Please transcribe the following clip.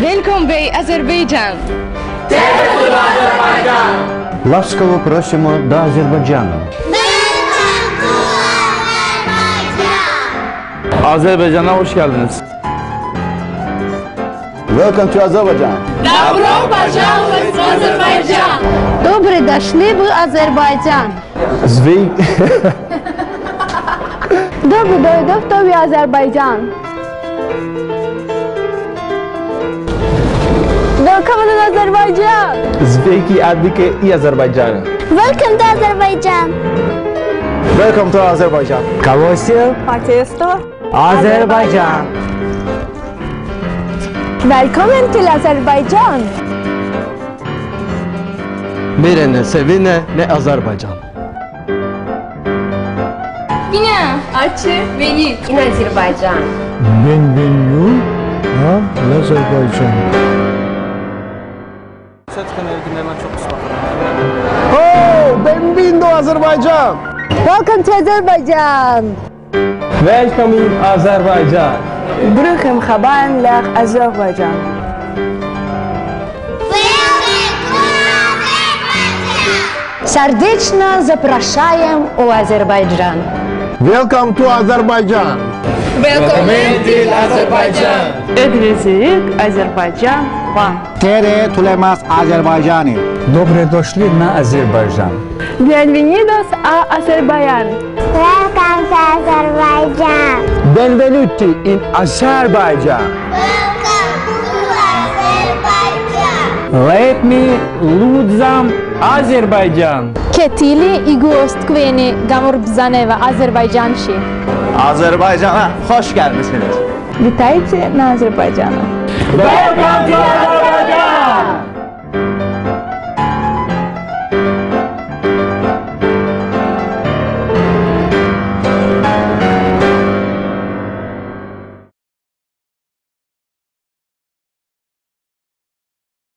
Welcome в Азербайджан. Ласкаво просимо до Азербайджану. Azerbaycan'a hoş geldiniz. Welcome to Azerbaijan. Добре дошли в Азербайджан. Звей... Добре дойдохте в Азербайджан. Welcome to Azerbaijan. Zveki Adike i Azerbaijan. Welcome to Azerbaijan. Welcome to Azerbaijan. Кого сел? Azerbaijan. Welcome to Azerbaijan. Mere ne Sevine ne Azerbaycan. Bina, açı beni in Azerbaycan. Ben ben. veni. Bienvenue à l'Azerbaycan. Oh, benvindo Azerbaycan. Welcome to Azerbaijan. Welcome in Azerbaycan. Bruchem Chaban Lech Azerbaijan. Сердечно запрошаем у Азербайджан. Welcome to Azerbaijan. Эдвизик Азербайджан Ван. Tere tulemas Azerbaycani. Dobre došli na Azerbaycan. Bienvenidos a Azerbaycan. Welcome to Azerbaijan. Benvenuti in Azerbaijan. Welcome to Azerbaijan. Let me lūdzam Azerbaycan. Ketili igostkveni gamur bzaneva Azerbaycanşi. Azerbaycan'a hoş gelmişsiniz. Witajcie na Azerbajdżanu. Welcome to